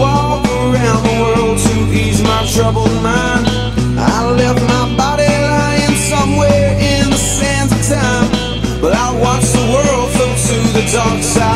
walk around the world to ease my troubled mind. I left my body lying somewhere in the sands of time. But I watch the world float to the dark side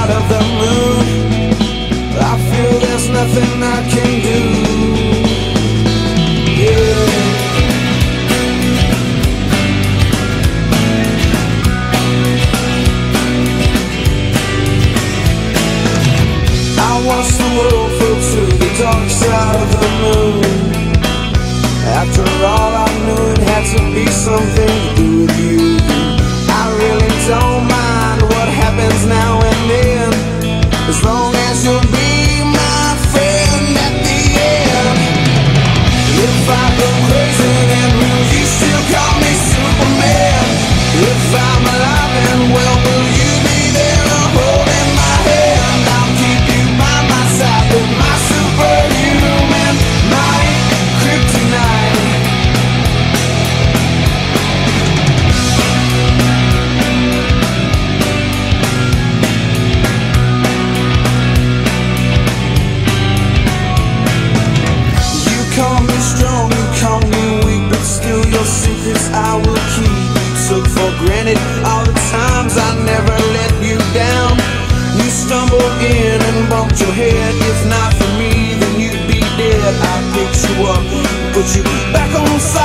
granted all the times I never let you down. You stumbled in and bumped your head. If not for me, then you'd be dead. I picked you up, put you back on solid